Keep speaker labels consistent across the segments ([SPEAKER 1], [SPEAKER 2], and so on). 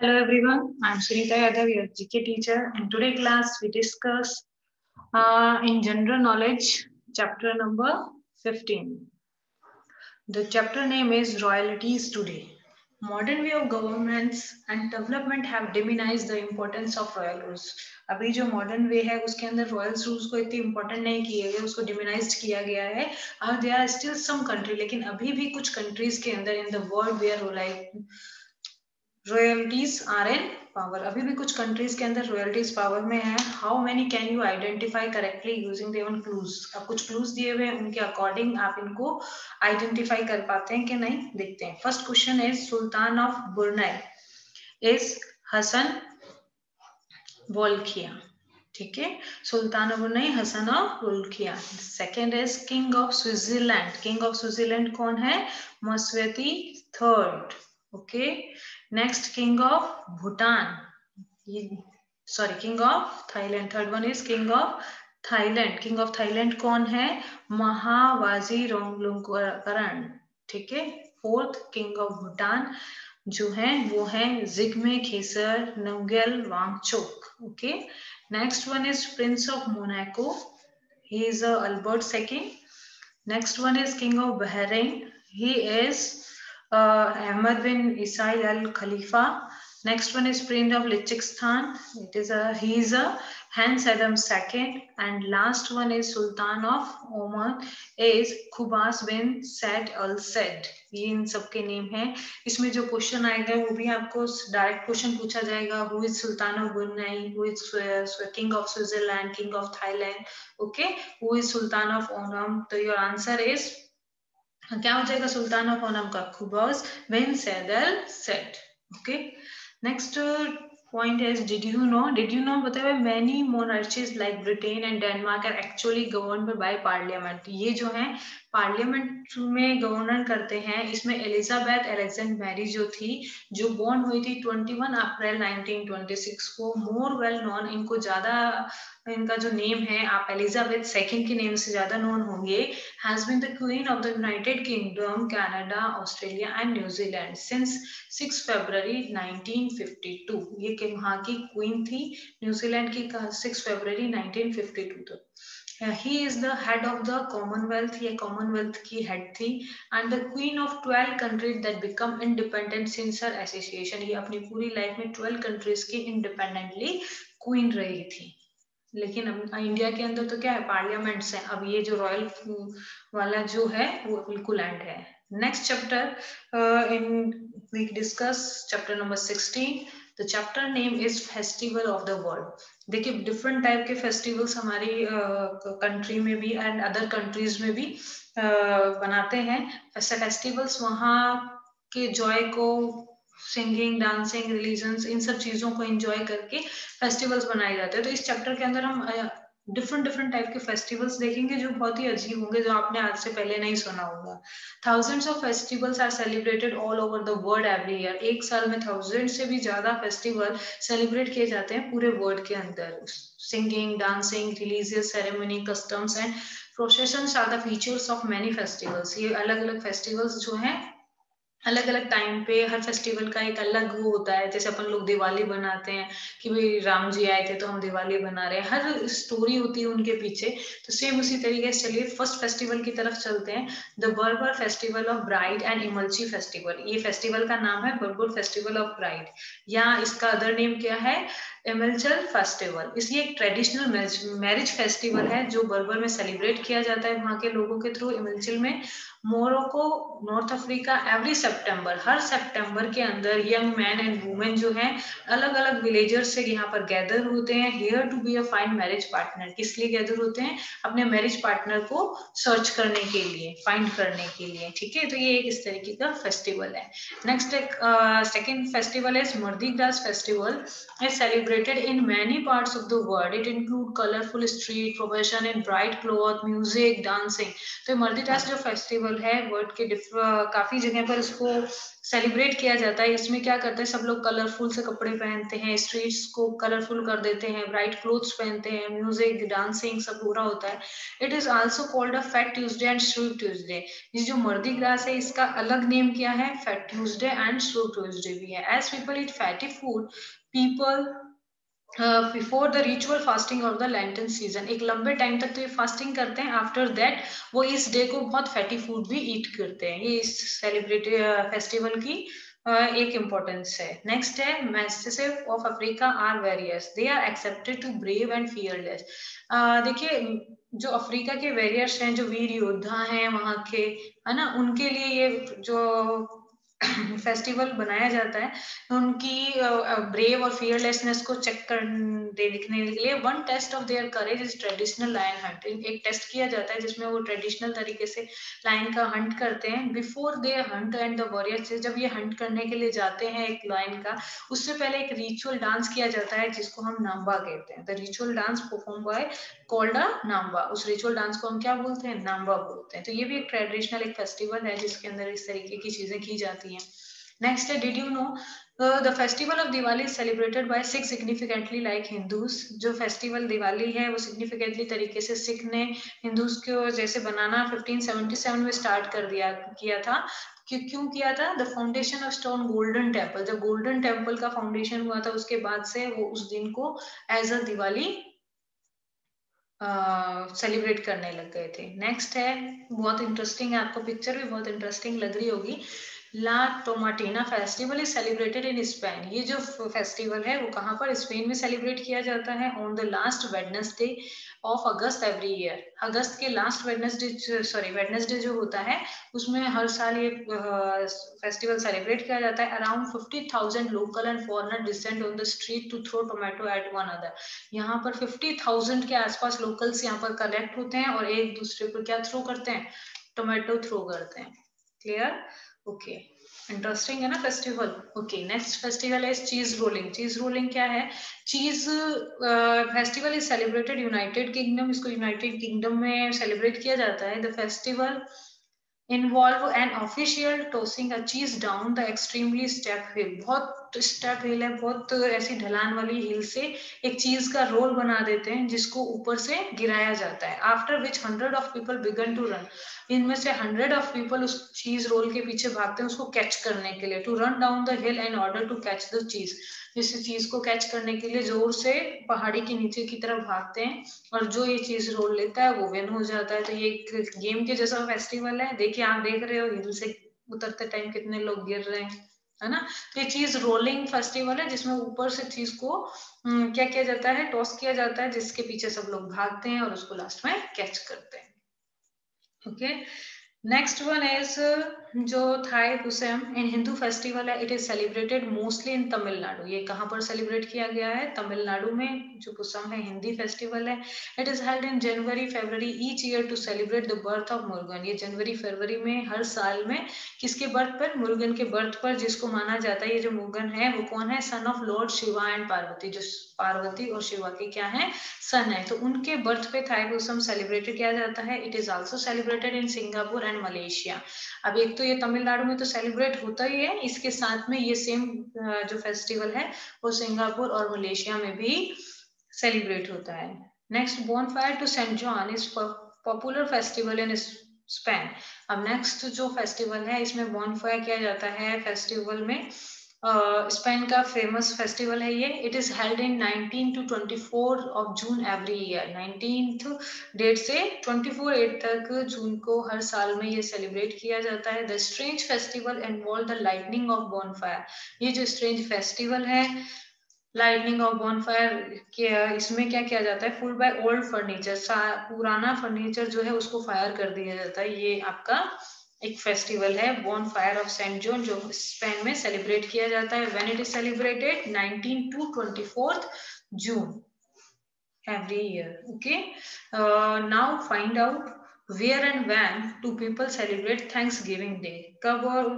[SPEAKER 1] Hello everyone, I'm Sunita Yadav, your GK teacher, and today class we discuss uh, in general knowledge chapter number 15. The chapter name is Royalties Today. Modern way of governments and development have diminished the importance of royal rules. अभी जो modern way है उसके अंदर royal rules को इतनी important नहीं किया गया उसको डिमिनाइज किया गया है और they are still some country लेकिन अभी भी कुछ कंट्रीज़ के अंदर in the world where royalties are in power अभी भी कुछ कंट्रीज़ के अंदर रॉयल्टीज पावर में है. How many can you identify correctly using given clues अब कुछ क्लूज दिए हुए हैं, उनके अकॉर्डिंग आप इनको आइडेंटिफाई कर पाते हैं कि नहीं? देखते हैं. First question is sultan of Brunei is Hassan Bolkiah ठीक है? Sultan of Brunei Hassan of Bolkiah second is king of Switzerland king of Switzerland कौन है? Mswati third okay next king of Bhutan sorry king of Thailand third one is king of Thailand king of Thailand कौन है? महावाजी रोंगलुंगकरण ठीक है? Fourth king of Bhutan जो है, वो है Jigme Khesar Namgyel Wangchuck okay next one is prince of Monaco he is Albert second next one is king of Bahrain he is uh, Ahmad bin Isai al Khalifa. Next one is Prince of Liechtenstein. It is a he is a Hans Adam second, and last one is Sultan of Oman is Khubas bin Said al Said. ये इन सबके name है इसमें जो question आएगा वो भी आपको direct question पूछा जाएगा who is sultan of Brunei who is king of Switzerland king of Thailand okay who is sultan of Oman तो योर आंसर इज़ क्या हो जाएगा सुल्तान ऑफ़ ओनम का Qaboos bin Said al Said okay next point is, did you know, did you know, बताए many monarchies like britain and denmark are actually governed by parliament. ये जो है parliament में governor करते हैं, इसमें एलिजाबेथ एलेक्जेंड मैरी जो थी, जो बोर्न हुई थी 21 अप्रैल 1926 को मोर वेल नोन इनको ज़्यादा इनका जो नेम है, आप एलिजाबेथ सेकंड के नेम से ज़्यादा नोन होंगे has been the queen of the United Kingdom Canada Australia and New Zealand Zealand 6 फरवरी 1952 ये के वहाँ की क्वीन थी न्यूजीलैंड की 6 फरवरी 1952 तक she is the head of the Commonwealth ये कॉमनवेल्थ की हेड थी and the queen of twelve countries that become independent since her association ये अपनी पूरी लाइफ में ट्वेल्व कंट्रीज़ की इंडिपेंडेंटली क्वीन रही थी। लेकिन इंडिया के अंदर तो क्या है पार्लियामेंट है। अब ये जो रॉयल वाला जो है वो बिल्कुल एंड है। Next chapter in we discuss chapter number sixteen the chapter name is festival of the world देखिए डिफरेंट टाइप के फेस्टिवल्स हमारी uh, में भी एंड अदर कंट्रीज़ में भी uh, बनाते हैं। ऐसे फेस्टिवल्स वहाँ के जॉय को सिंगिंग डांसिंग रिलीजन्स इन सब चीज़ों को एंजॉय करके फेस्टिवल्स बनाए जाते हैं। तो इस चैप्टर के अंदर हम डिफरेंट डिफरेंट टाइप के फेस्टिवल्स देखेंगे जो बहुत ही अजीब होंगे, जो आपने आज से पहले नहीं सुना होगा। Thousands of festivals are celebrated all over the world every year एक साल में थाउज़ेंड से भी ज़्यादा फेस्टिवल सेलिब्रेट किए जाते हैं पूरे वर्ल्ड के अंदर। Singing dancing religious ceremony customs and procession are the features of many festivals ये अलग अलग फेस्टिवल्स जो हैं अलग अलग टाइम पे हर फेस्टिवल का एक अलग वो होता है। जैसे अपन लोग दिवाली बनाते हैं कि भाई राम जी आए थे तो हम दिवाली बना रहे हैं। हर स्टोरी होती है उनके पीछे। तो सेम उसी तरीके से चलिए फ़र्स्ट फेस्टिवल की तरफ़ चलते हैं। The Berber festival of bride and Imilchil festival ये फेस्टिवल का नाम है बर्बर फेस्टिवल ऑफ़ ब्राइड या इसका अदर नेम क्या है? एमलचल फेस्टिवल इसलिए एक ट्रेडिशनल मैरिज फेस्टिवल है जो बर्बर में सेलिब्रेट किया जाता है वहाँ के लोगों के थ्रू इमलचल में। Morocco North Africa every September हर सितंबर के अंदर यंग मैन एंड वुमेन जो हैं अलग अलग विलेजर्स से यहाँ पर गैदर होते हैं here to be a find marriage partner किस लिए गैदर होते हैं? अपने मैरिज पार्टनर को सर्च करने के लिए फाइंड करने के लिए, ठीक है? तो ये एक इस तरीके का फेस्टिवल है। नेक्स्ट एक second festival is Mardi Gras festival is celebrated in many parts of the world. It include colorful street, profession in bright cloth, music, dancing. तो मर्दी डांस जो फेस्टिवल है वर्ल्ड के काफ़ी जगह पर इसको सेलिब्रेट किया जाता है। इसमें क्या करते हैं? सब लोग कलरफुल से कपड़े पहनते हैं स्ट्रीट्स को कलरफुल कर देते हैं ब्राइट क्लोथ्स पहनते हैं म्यूज़िक डांसिंग सब पूरा होता है। It is also called a fat Tuesday and Shrove Tuesday ये जो मर्दी ग्रास है इसका अलग नेम क्या है? Fat Tuesday and Shrove Tuesday भी है। As people eat fatty food people before the ritual fasting of the Lenten season एक लंबे टाइम तक तो ये फास्टिंग करते हैं। आफ्टर दैट वो इस डे को बहुत फैटी फ़ूड भी ईट करते हैं। ये इस सेलिब्रेट फेस्टिवल uh, की uh, एक इम्पोर्टेंस है। नेक्स्ट है Maasai of Africa are various they are accepted to brave and fearless देखिए जो अफ्रीका के वेरियर्स हैं जो वीर योद्धा हैं वहाँ के है ना? उनके लिए ये जो फेस्टिवल बनाया जाता है उनकी ब्रेव और फियरलेसनेस को चेक कर देखने के लिए one test of their courage is traditional lion hunt एक टेस्ट किया जाता है जिसमें वो ट्रेडिशनल तरीके से लायन का हंट करते हैं। Before they hunt and the warrior जब ये हंट करने के लिए जाते हैं एक लायन का, उससे पहले एक रिचुअल डांस किया जाता है जिसको हम नाम्बा कहते हैं। The ritual dance perform by called Namba. उस रिचुअल डांस को हम क्या बोलते हैं? नाम्बा बोलते हैं। तो ये भी एक ट्रेडिशनल एक फेस्टिवल है जिसके अंदर इस तरीके की चीज़ें की जाती हैं। नेक्स्ट है did you know the festival of Diwali celebrated by Sikh significantly like Hindus जो फेस्टिवल दिवाली है वो सिग्निफिकेंटली तरीके से सिख ने हिंदूज को जैसे बनाना 1577 में स्टार्ट कर दिया किया था। क्यों क्यों किया था? The foundation of stone golden temple जब गोल्डन टेंपल का फाउंडेशन हुआ था उसके बाद से वो उस दिन को as a Diwali celebrate uh, करने लग गए थे। नेक्स्ट है बहुत इंटरेस्टिंग है आपको पिक्चर भी बहुत इंटरेस्टिंग लग रही होगी। La Tomatina festival is celebrated in Spain. ये जो फेस्टिवल है, वो कहाँ पर? स्पेन में सेलिब्रेट किया जाता है on the last Wednesday of August every year अगस्त के लास्ट वेडनेसडे सॉरी वेडनेसडे जो होता है, उसमें हर साल ये फेस्टिवल सेलिब्रेट किया जाता है। Around fifty thousand local and foreigner descend on the street to throw tomato at one other यहाँ पर फिफ्टी थाउज़ेंड के आसपास लोकल्स यहाँ पर कलेक्ट होते हैं और एक दूसरे पर क्या थ्रो करते हैं? टोमेटो थ्रो करते हैं। क्लियर ओके इंटरेस्टिंग है ना फेस्टिवल ओके नेक्स्ट फेस्टिवल है चीज़ रोलिंग चीज़ रोलिंग क्या है? Cheese festival is celebrated United Kingdom इसको यूनाइटेड किंगडम में सेलिब्रेट किया जाता है. The festival involve an official tossing a cheese down the extremely step hill बहुत स्टेप हिल है, बहुत ऐसी ढलान वाली हिल से एक चीज़ का रोल बना देते हैं, जिसको ऊपर से गिराया जाता है after which hundred of people began to run इनमें से हंड्रेड ऑफ़ पीपल उस चीज़ रोल के पीछे भागते हैं, उसको कैच करने के लिए to run down the hill in order to catch the cheese जिस चीज़ को कैच करने के लिए ज़ोर से पहाड़ी के नीचे की तरफ़ भागते हैं, और जो ये चीज़ रोल लेता है, वो विन हो जाता है। तो ये गेम के जैसा फेस्टिवल है। देखिए, आप देख रहे हो हिल से उतरते टाइम कितने लोग गिर रहे हैं। है ना? तो ये चीज़ रोलिंग फेस्टिवल है जिसमें ऊपर से चीज़ को हम्म, क्या किया जाता है? टॉस किया जाता है जिसके पीछे सब लोग भागते हैं और उसको लास्ट में कैच करते हैं। ओके नेक्स्ट वन इज़ जो Thaipusam in Hindu festival है it is celebrated mostly in Tamil Nadu ये कहाँ पर सेलिब्रेट किया गया है? तमिलनाडु में, जो पुसम है, हिंदी फेस्टिवल है। It is held in January February each year to celebrate the birth of Murugan ये जनवरी फरवरी में, हर साल में किसके बर्थ पर? मुर्गन के बर्थ पर, जिसको माना जाता है, ये जो मुर्गन है, वो कौन है? Son of lord Shiva and Parvati जो पार्वती और शिवा के क्या है? सन है। तो उनके बर्थ पे थाई पुसम सेलिब्रेटेड किया जाता है। It is also celebrated in Singapore and Malaysia अब एक तो ये तमिलनाडु में तो सेलिब्रेट होता ही है। इसके साथ में ये सेम जो फेस्टिवल है, वो सिंगापुर और मलेशिया में भी सेलिब्रेट होता है। Next bonfire to Saint John is popular festival in Spain अब नेक्स्ट जो फेस्टिवल है, इसमें बोन किया जाता है फेस्टिवल में। स्पेन का फ़ेमस फेस्टिवल है ये it is held in 19 to 24 of June every year 19th date से 24 एट तक जून को हर साल में ये सेलिब्रेट किया जाता है. The strange festival involve the lightning of bonfire ये जो स्ट्रेंज फेस्टिवल है लाइटनिंग ऑफ़ बॉनफायर इसमें क्या किया जाता है? फुल बाय ओल्ड फर्नीचर पुराना फर्नीचर जो है उसको फायर कर दिया जाता है. ये आपका एक फेस्टिवल है bonfire of Saint John जो स्पेन में सेलिब्रेट किया जाता है। When it is celebrated 19 to 24th June year okay? Uh, now find out where and when do people celebrate thanksgiving day कब और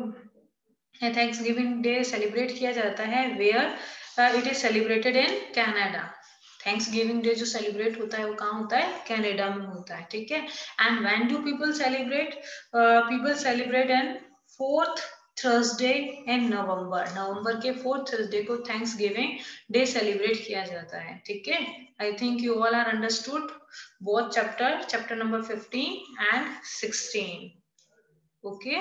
[SPEAKER 1] थैंक्सगिविंग डे सेलिब्रेट किया जाता है? Where it is celebrated in Canada Thanksgiving day जो celebrate होता है, वो कहाँ होता है? कनाडा में होता है, ठीक है? And when do people celebrate people celebrate and fourth Thursday in November नवंबर के फोर्थ थर्सडे को थैंक्स गिविंग डे सेलिब्रेट किया जाता है, ठीक है? I think you all are understood both chapter chapter number 15 and 16 okay?